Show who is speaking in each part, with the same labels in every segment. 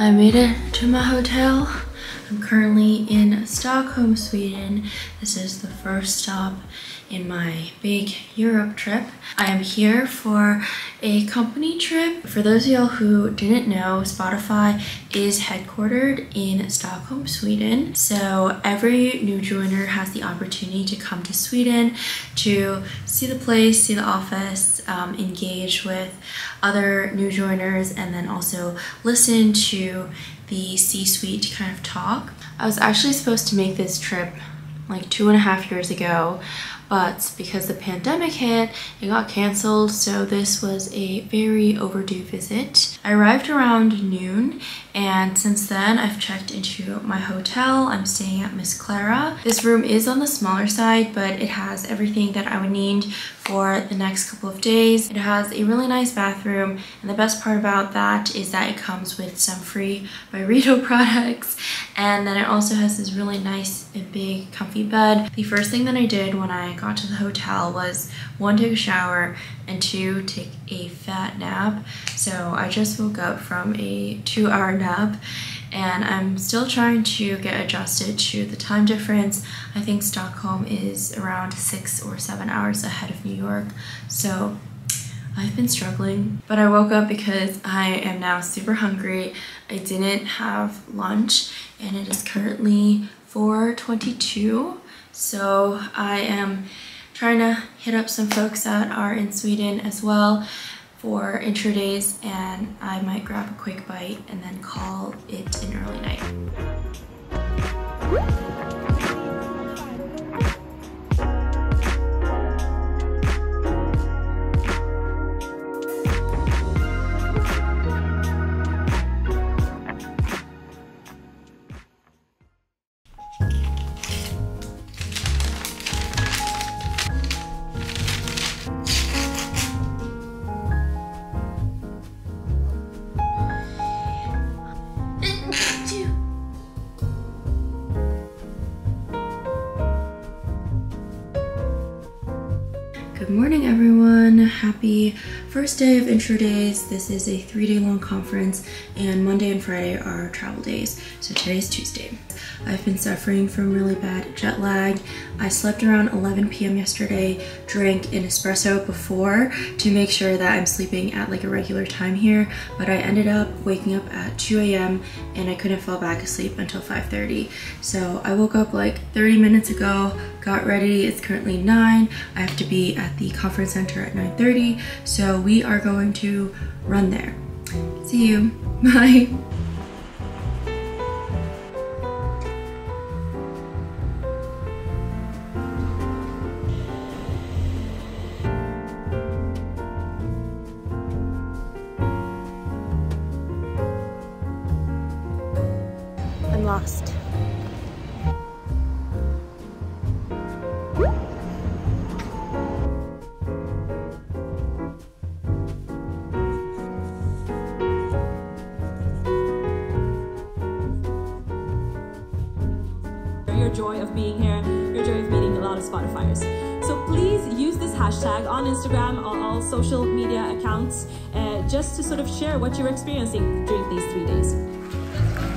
Speaker 1: I made it to my hotel. I'm currently in Stockholm, Sweden. This is the first stop in my big Europe trip. I am here for a company trip. For those of y'all who didn't know, Spotify is headquartered in Stockholm, Sweden. So every new joiner has the opportunity to come to Sweden to see the place, see the office, um, engage with other new joiners, and then also listen to the C-suite to kind of talk. I was actually supposed to make this trip like two and a half years ago but because the pandemic hit, it got canceled, so this was a very overdue visit. I arrived around noon, and since then I've checked into my hotel. I'm staying at Miss Clara. This room is on the smaller side, but it has everything that I would need for the next couple of days. It has a really nice bathroom, and the best part about that is that it comes with some free Byredo products, and then it also has this really nice and big comfy bed. The first thing that I did when I got to the hotel was one, take a shower, and two, take a fat nap. So I just woke up from a two hour nap and I'm still trying to get adjusted to the time difference. I think Stockholm is around six or seven hours ahead of New York. So I've been struggling, but I woke up because I am now super hungry. I didn't have lunch and it is currently 4.22 so I am trying to hit up some folks that are in Sweden as well for intro days and I might grab a quick bite and then call it an early night. First day of intro days. This is a three day long conference, and Monday and Friday are travel days. So today's Tuesday. I've been suffering from really bad jet lag. I slept around 11 p.m. yesterday, drank an espresso before to make sure that I'm sleeping at like a regular time here, but I ended up waking up at 2 a.m. and I couldn't fall back asleep until 5.30. So I woke up like 30 minutes ago, got ready. It's currently 9. I have to be at the conference center at 9.30, so we are going to run there. See you. Bye. I'm lost.
Speaker 2: Being here, your joy of meeting a lot of Spotifyers. So please use this hashtag on Instagram, on all social media accounts, uh, just to sort of share what you're experiencing during these three days.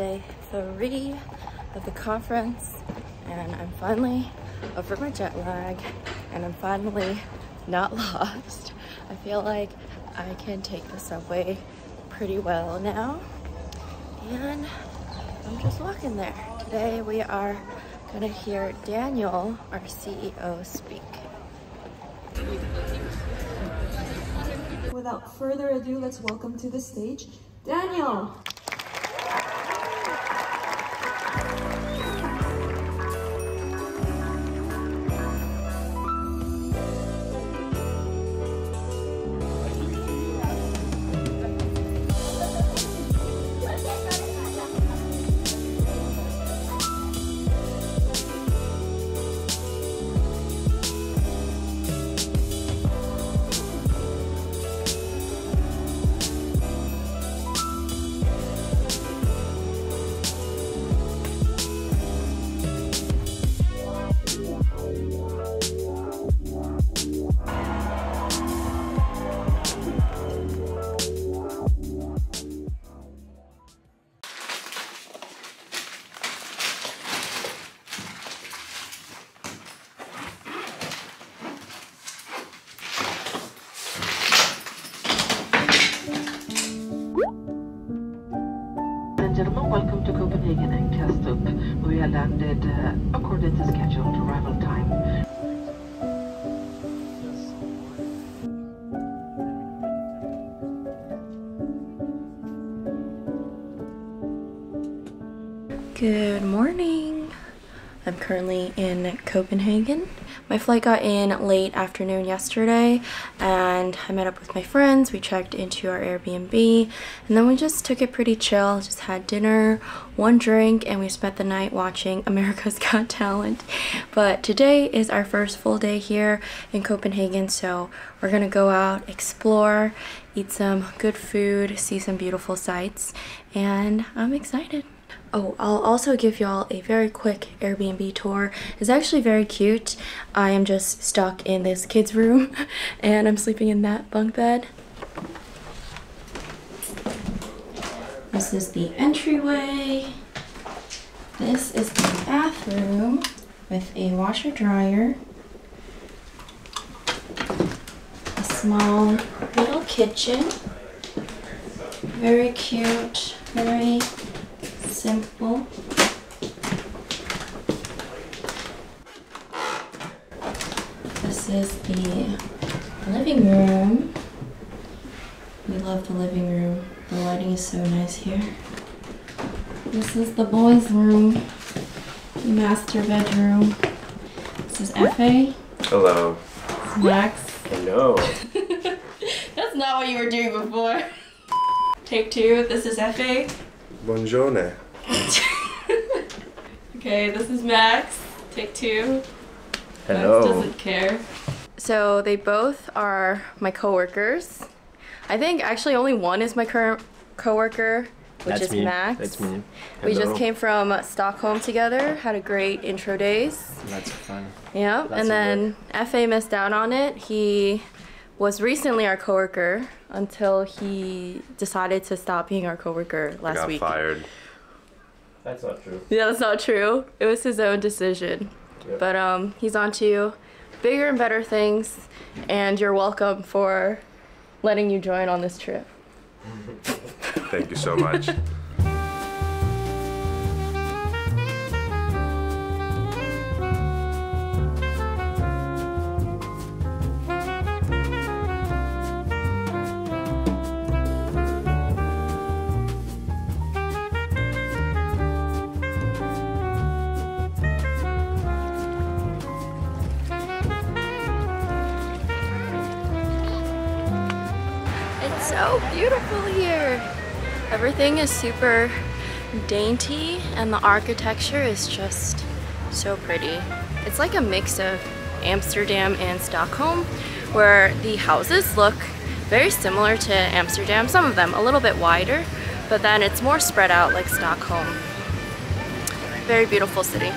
Speaker 1: Day three of the conference, and I'm finally over my jet lag, and I'm finally not lost. I feel like I can take the subway pretty well now, and I'm just walking there. Today we are gonna hear Daniel, our CEO, speak.
Speaker 3: Without further ado, let's welcome to the stage Daniel.
Speaker 4: Gentlemen, welcome to Copenhagen and Kastrup. We are landed uh, according to scheduled arrival time.
Speaker 1: Good morning. I'm currently in Copenhagen. My flight got in late afternoon yesterday and I met up with my friends. We checked into our Airbnb and then we just took it pretty chill. Just had dinner, one drink, and we spent the night watching America's Got Talent. But today is our first full day here in Copenhagen, so we're gonna go out, explore, eat some good food, see some beautiful sights, and I'm excited. Oh, I'll also give y'all a very quick Airbnb tour. It's actually very cute. I am just stuck in this kid's room and I'm sleeping in that bunk bed. This is the entryway. This is the bathroom with a washer dryer. A small little kitchen. Very cute, very simple. This is the living room. We love the living room. The lighting is so nice here. This is the boys' room, master bedroom. This is Efe.
Speaker 5: Hello.
Speaker 1: This is Max.
Speaker 5: Hello.
Speaker 1: That's not what you were doing before. Take two. This is Efe.
Speaker 5: Buongiorno.
Speaker 1: Okay, this is Max. Take two. Max
Speaker 5: Hello.
Speaker 1: doesn't care. So they both are my coworkers. I think actually only one is my current coworker, which
Speaker 5: That's
Speaker 1: is
Speaker 5: me.
Speaker 1: Max.
Speaker 5: That's me. Hello.
Speaker 1: We just came from Stockholm together, had a great intro days.
Speaker 5: That's fun.
Speaker 1: Yeah,
Speaker 5: Lots
Speaker 1: and
Speaker 5: of
Speaker 1: then Fa missed out on it. He was recently our coworker until he decided to stop being our coworker last
Speaker 5: got
Speaker 1: week.
Speaker 5: fired. That's not true.
Speaker 1: Yeah, that's not true. It was his own decision.
Speaker 5: Yep.
Speaker 1: But um, he's on to bigger and better things, and you're welcome for letting you join on this trip.
Speaker 5: Thank you so much.
Speaker 1: Everything is super dainty, and the architecture is just so pretty. It's like a mix of Amsterdam and Stockholm, where the houses look very similar to Amsterdam, some of them a little bit wider, but then it's more spread out like Stockholm. Very beautiful city.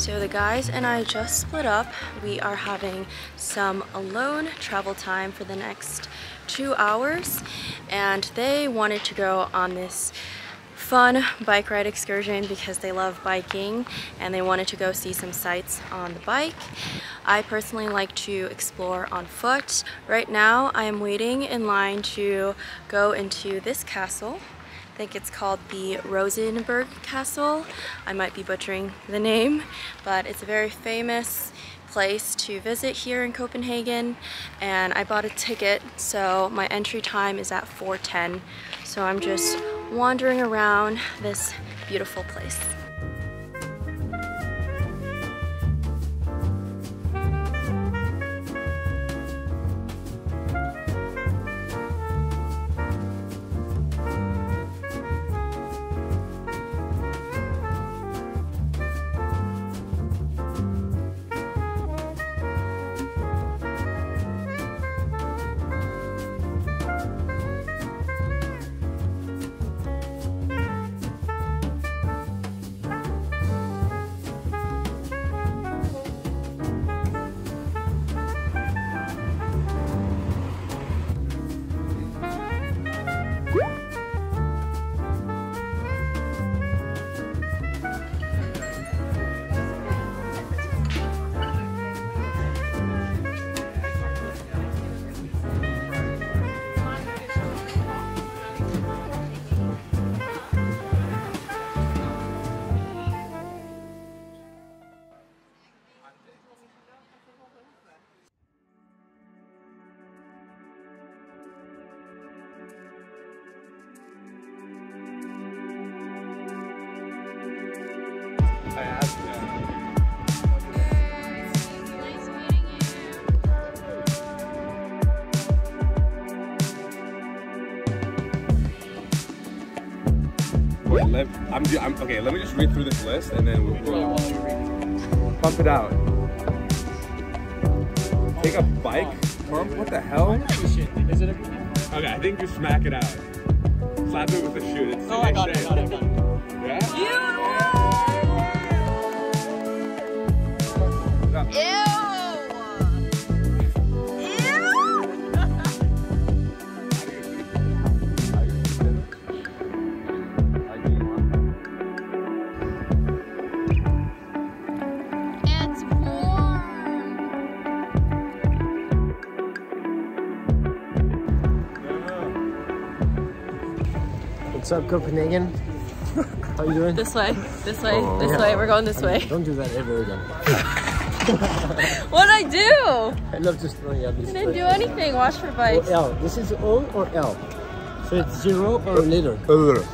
Speaker 1: So the guys and I just split up. We are having some alone travel time for the next two hours and they wanted to go on this fun bike ride excursion because they love biking and they wanted to go see some sights on the bike. I personally like to explore on foot. Right now I am waiting in line to go into this castle think it's called the Rosenborg Castle. I might be butchering the name, but it's a very famous place to visit here in Copenhagen and I bought a ticket so my entry time is at 4.10 so I'm just wandering around this beautiful place.
Speaker 6: Okay, let me just read through this list and then we'll, we'll pump it out. Take a bike pump? What the hell?
Speaker 7: Is it a...
Speaker 6: Okay, I think you smack it out. Slap it with a shoe. It's
Speaker 7: Oh, I got it, got it, got it.
Speaker 6: Yeah?
Speaker 1: It's
Speaker 7: What's up, Copenhagen? How you doing?
Speaker 8: This way, this way,
Speaker 6: Oh.
Speaker 8: this way. We're going this way.
Speaker 7: Don't do that ever again.
Speaker 8: What'd I do?
Speaker 7: I love just throwing out these.
Speaker 8: I didn't do anything. Watch for bikes.
Speaker 7: Or L. This is O or L. So it's zero or liter.
Speaker 6: Another,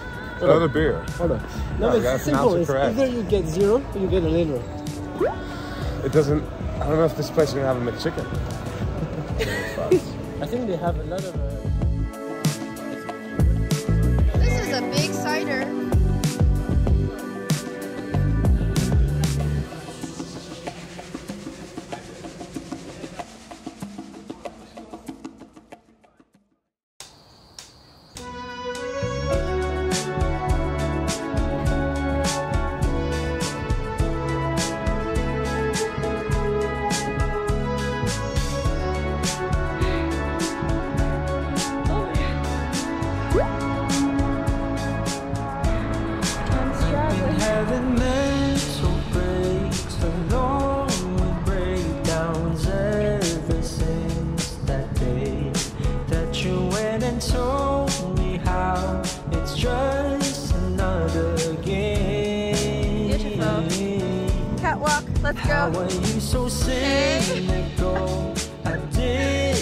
Speaker 6: another beer.
Speaker 7: Hold on. No,
Speaker 6: Oh, you
Speaker 7: simple.
Speaker 6: it
Speaker 7: It's
Speaker 6: correct.
Speaker 7: either you get zero or you get a liter.
Speaker 6: It doesn't, I don't know if this place is gonna have a McChicken.
Speaker 7: I think they have a lot of. Uh,
Speaker 8: Let's
Speaker 9: How
Speaker 8: go.
Speaker 9: are you so cynical? I didn't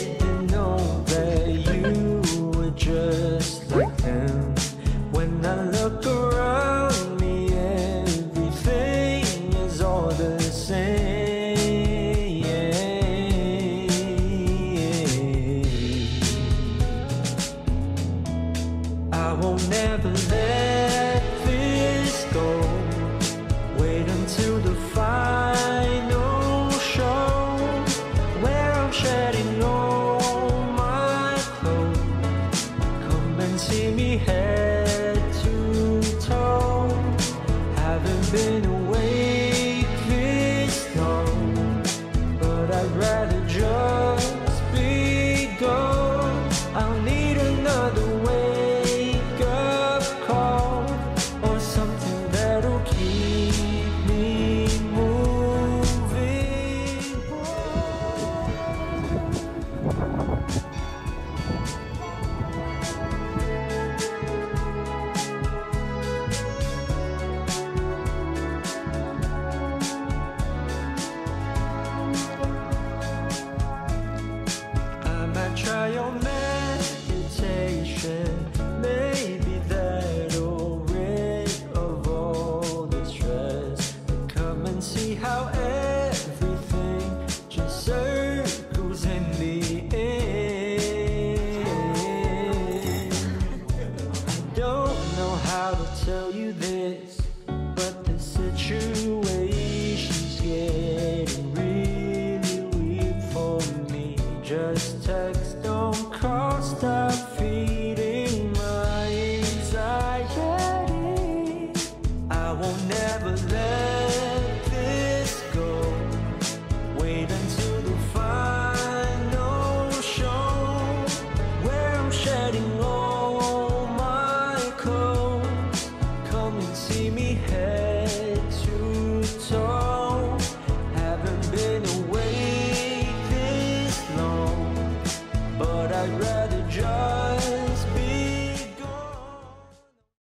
Speaker 9: just take